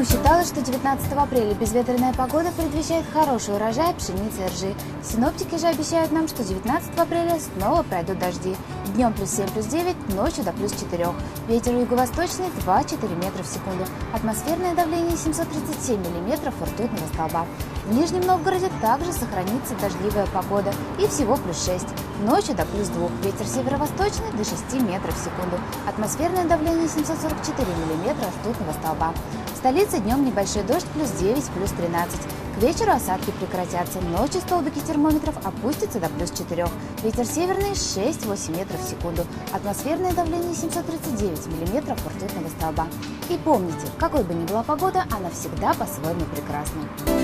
давно считалось, что 19 апреля безветренная погода предвещает хороший урожай пшеницы и ржи. Синоптики же обещают нам, что 19 апреля снова пройдут дожди. Днем плюс 7, плюс 9, ночью до плюс 4. Ветер юго-восточный 2-4 метра в секунду. Атмосферное давление 737 миллиметров ртутного столба. В Нижнем Новгороде также сохранится дождливая погода и всего плюс 6. Ночью до плюс 2. Ветер северо-восточный до 6 метров в секунду. Атмосферное давление 744 миллиметра ртутного столба. Столице днем небольшой дождь плюс 9, плюс 13. К вечеру осадки прекратятся. Ночью столбики термометров опустятся до плюс 4. Ветер северный 6-8 метров в секунду. Атмосферное давление 739 миллиметров ртутного столба. И помните, какой бы ни была погода, она всегда по-своему прекрасна.